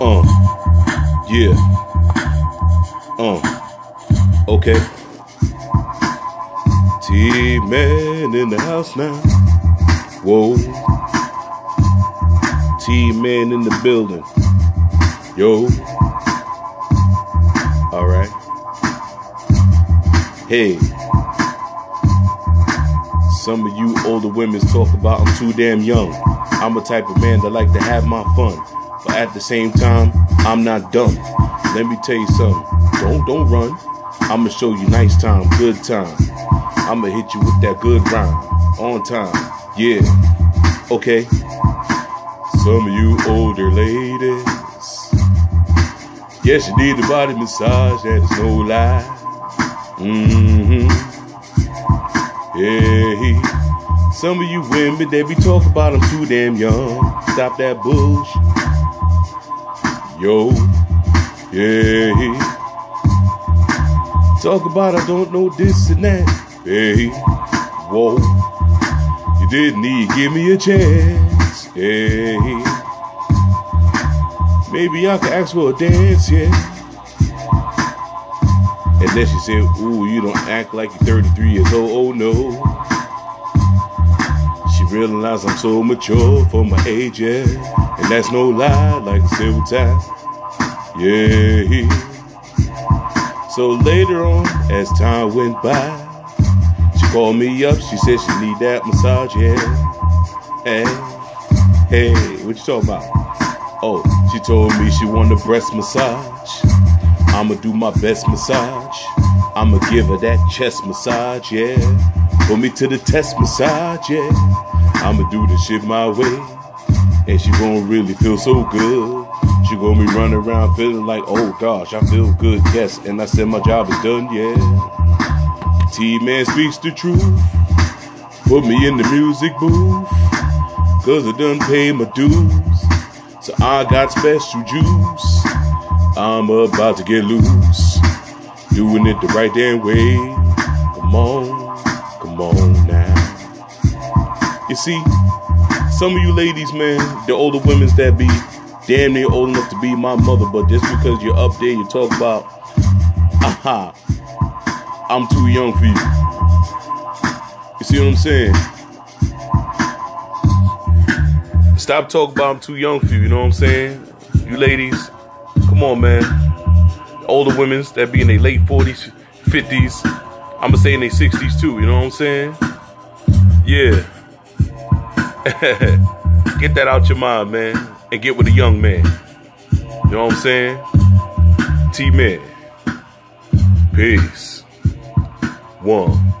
Uh, yeah. Uh, okay. T Man in the house now. Whoa. T Man in the building. Yo. Alright. Hey. Some of you older women talk about I'm too damn young. I'm a type of man that like to have my fun. But at the same time, I'm not dumb. Let me tell you something. Don't don't run. I'ma show you nice time, good time. I'ma hit you with that good rhyme. On time. Yeah. Okay. Some of you older ladies. Yes, you need a body massage, that is no lie. Mm-hmm. Yeah. Some of you women, they be talking about I'm too damn young. Stop that bullshit. Yo. Yeah. Talk about I don't know this and that. Hey. Whoa. You didn't even give me a chance. Hey. Maybe I could ask for a dance, yeah. And then she said, Ooh, you don't act like you're 33 years old. Oh no. She realized I'm so mature for my age, yeah. And that's no lie, like a silver tie. Yeah. So later on, as time went by, she called me up. She said she need that massage, yeah. Hey, hey, what you talking about? Oh, she told me she want a breast massage. I'ma do my best massage. I'ma give her that chest massage, yeah. Put me to the test massage, yeah. I'ma do the shit my way. And she gonna really feel so good. She gonna be running around feeling like, oh gosh, I feel good, yes. And I said my job is done, yeah. T-Man speaks the truth. Put me in the music booth. Cause I done paid my dues. So I got special juice. I'm about to get loose. Doing it the right damn way. Come on, come on now. You see, some of you ladies, man, the older women's that be damn near old enough to be my mother, but just because you're up there, you talk about, aha, I'm too young for you. You see what I'm saying? Stop talking about I'm too young for you, you know what I'm saying? You ladies, come on, man. Older women's that be in their late 40s, 50s, I'ma say in their 60s too, you know what I'm saying? Yeah. get that out your mind, man, and get with a young man. You know what I'm saying? T-Man. Peace. One.